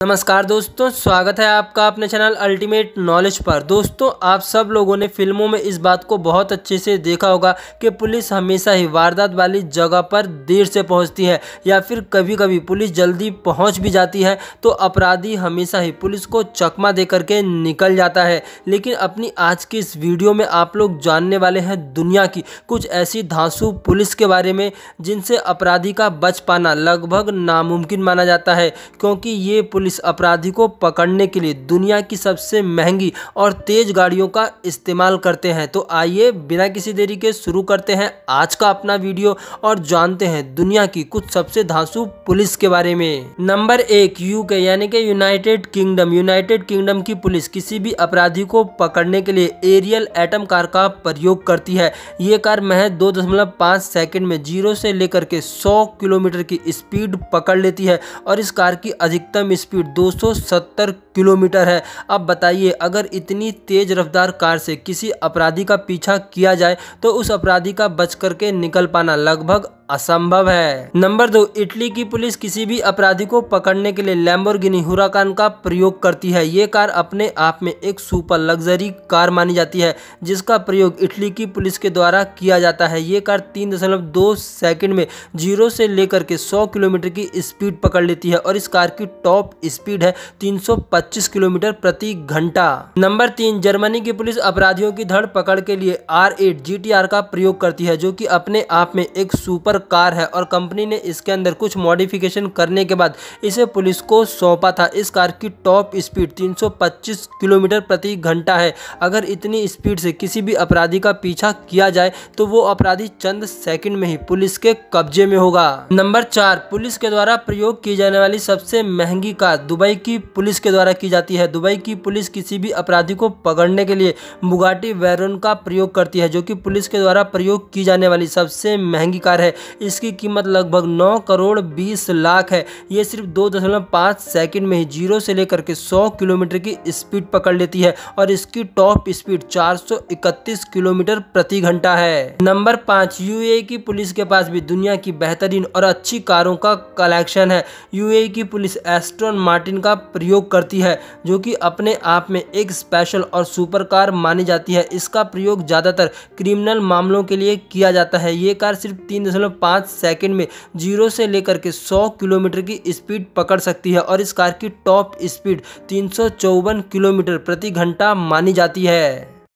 नमस्कार दोस्तों, स्वागत है आपका अपने चैनल अल्टीमेट नॉलेज पर। दोस्तों, आप सब लोगों ने फ़िल्मों में इस बात को बहुत अच्छे से देखा होगा कि पुलिस हमेशा ही वारदात वाली जगह पर देर से पहुँचती है या फिर कभी कभी पुलिस जल्दी पहुँच भी जाती है तो अपराधी हमेशा ही पुलिस को चकमा दे करके निकल जाता है। लेकिन अपनी आज की इस वीडियो में आप लोग जानने वाले हैं दुनिया की कुछ ऐसी धांसू पुलिस के बारे में, जिनसे अपराधी का बच पाना लगभग नामुमकिन माना जाता है, क्योंकि ये पुलिस पुलिस अपराधी को पकड़ने के लिए दुनिया की सबसे महँगी और तेज गाड़ियों का इस्तेमाल करते हैं। तो आइए बिना किसी देरी के शुरू करते हैं आज का अपना वीडियो और जानते हैं दुनिया की कुछ सबसे धांसू पुलिस के बारे में। नंबर एक यूके यानी कि यूनाइटेड किंगडम यूनाइटेड किंगडम की पुलिस किसी भी अपराधी को पकड़ने के लिए एरियल एटम कार का प्रयोग करती है। ये कार महज दो दशमलव पाँच सेकेंड में ज़ीरो से लेकर के सौ किलोमीटर की स्पीड पकड़ लेती है और इस कार की अधिकतम स्पीड स्पीड 270 किलोमीटर है। अब बताइए, अगर इतनी तेज रफ्तार कार से किसी अपराधी का पीछा किया जाए तो उस अपराधी का बच करके निकल पाना लगभग असंभव है। नंबर दो, इटली की पुलिस किसी भी अपराधी को पकड़ने के लिए लैम्बोर्गिनी हुराकान का प्रयोग करती है। ये कार अपने आप में एक सुपर लग्जरी कार मानी जाती है, जिसका प्रयोग इटली की पुलिस के द्वारा किया जाता है। ये कार तीन दशमलव दो सेकेंड में ज़ीरो से लेकर के सौ किलोमीटर की स्पीड पकड़ लेती है और इस कार की टॉप स्पीड है 325 किलोमीटर प्रति घंटा। नंबर तीन, जर्मनी की पुलिस अपराधियों की धड़ पकड़ के लिए आर एट का प्रयोग करती है, जो कि अपने आप में एक सुपर कार है और कंपनी ने इसके अंदर कुछ मॉडिफिकेशन करने के बाद इसे पुलिस को सौंपा था। इस कार की टॉप स्पीड 325 किलोमीटर प्रति घंटा है। अगर इतनी स्पीड से किसी भी अपराधी का पीछा किया जाए तो वो अपराधी चंद सेकंड में ही पुलिस के कब्जे में होगा। नंबर चार, पुलिस के द्वारा प्रयोग की जाने वाली सबसे महँगी कार दुबई की पुलिस के द्वारा की जाती है। दुबई की पुलिस किसी भी अपराधी को पकड़ने के लिए बुगाटी वैरोन का प्रयोग करती है, जो कि पुलिस के द्वारा प्रयोग की जाने वाली सबसे महँगी कार है। इसकी कीमत लगभग नौ करोड़ बीस लाख है। ये सिर्फ़ दो दशमलव पाँच सेकेंड में ही ज़ीरो से लेकर के सौ किलोमीटर की स्पीड पकड़ लेती है और इसकी टॉप स्पीड चार सौ इकतीस किलोमीटर प्रति घंटा है। नंबर पाँच यूए की पुलिस के पास भी दुनिया की बेहतरीन और अच्छी कारों का कलेक्शन है। यूए की पुलिस एस्ट्रॉन मार्टिन का प्रयोग करती है, जो कि अपने आप में एक स्पेशल और सुपर कार मानी जाती है। इसका प्रयोग ज़्यादातर क्रिमिनल मामलों के लिए किया जाता है। ये कार सिर्फ़ तीन दशमलव पाँच सेकेंड में ज़ीरो से लेकर के सौ किलोमीटर की स्पीड पकड़ सकती है और इस कार की टॉप स्पीड तीन सौ चौवन किलोमीटर प्रति घंटा मानी जाती है।